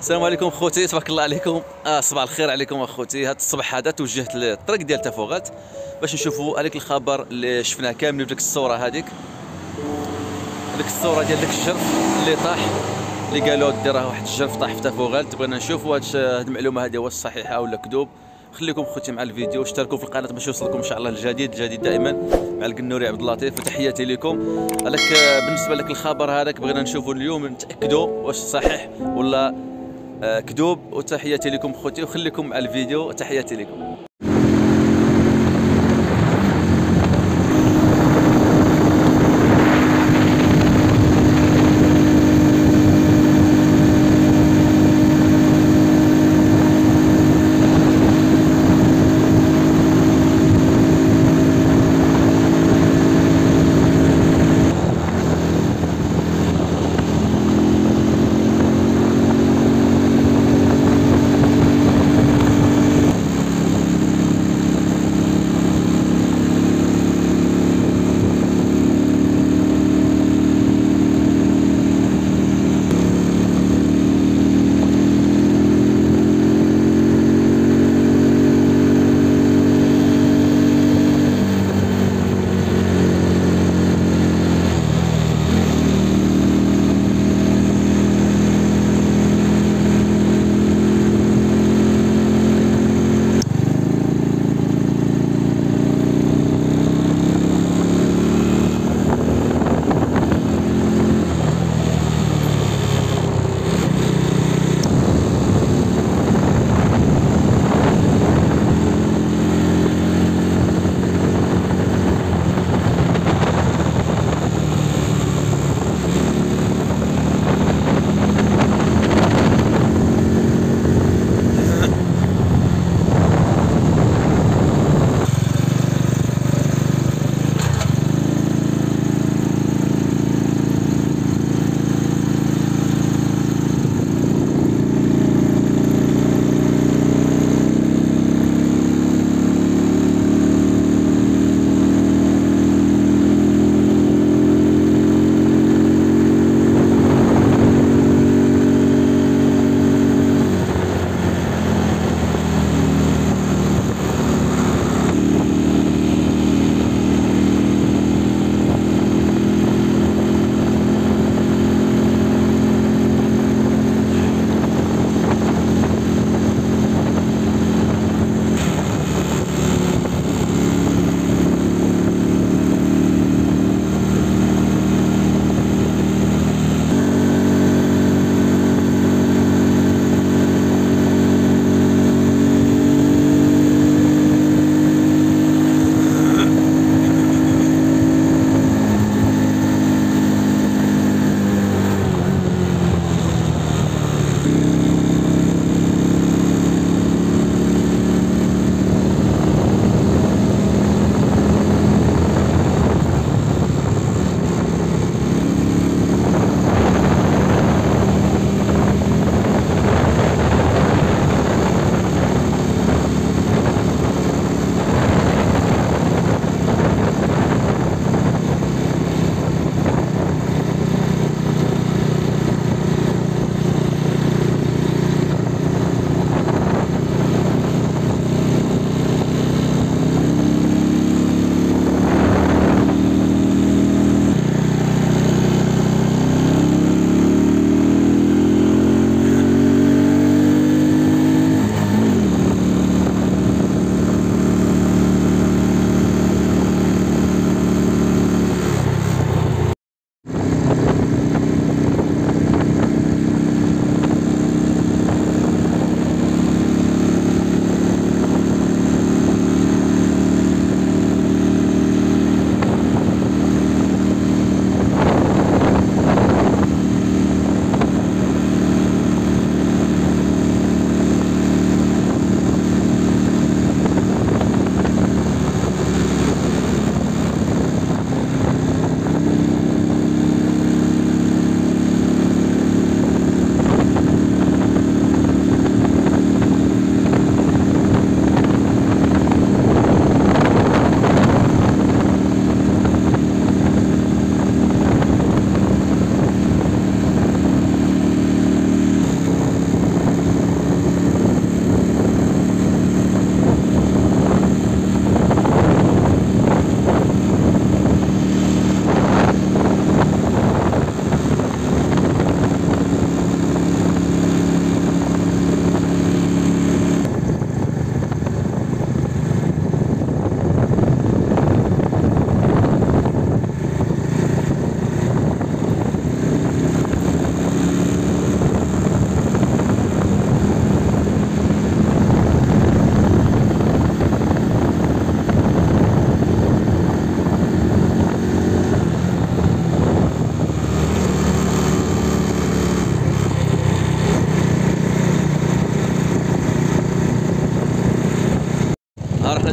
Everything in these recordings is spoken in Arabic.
السلام عليكم خوتي تبارك الله عليكم. آه صباح الخير عليكم أخوتي. هذا الصباح هذا توجهت للطريق ديال تفوغات باش نشوفوا هذيك الخبر اللي شفناه كامل في الصورة هذيك. هذيك الصورة ديال داك الجرف اللي طاح اللي قالوا دير راه واحد الجرف طاح في تفوغات بغينا نشوفوا هذه المعلومة هذه واش صحيحه ولا كذوب. خليكم خوتي مع الفيديو اشتركوا في القناة باش يوصلكم إن شاء الله الجديد الجديد دائما مع القنوري عبد اللطيف. وتحياتي لكم. هذاك بالنسبة لك الخبر هذاك بغينا نشوفوا اليوم نتاكدوا واش صحيح ولا كذوب وتحياتي لكم خوتي وخليكم مع الفيديو تحياتي لكم.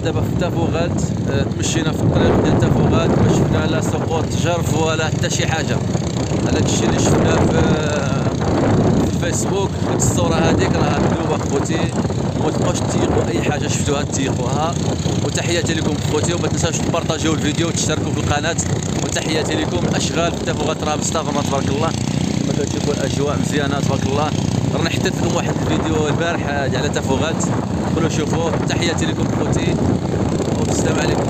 دابا في تافوغات آه، تمشينا في الطريق ديال تافوغات ما شفنا لا سقوط جرف ولا حتى شي حاجة. هذاك الشيء اللي شفناه في في الفيسبوك ديك الصورة هذيك راه مكذوبه خوتي وما تبقاوش تيقوا أي حاجة شفتوها تيقوها. وتحياتي لكم خوتي وما تنساوش تبارطاجيو الفيديو وتشتركوا في القناة. وتحياتي لكم الاشغال في تافوغات راه مستغرب تبارك الله. الاجواء مزيانه تبارك الله. رانا حطيت لكم واحد الفيديو البارح على تافوغات دخلوا شوفوه. تحياتي لكم خوتي. والسلام عليكم.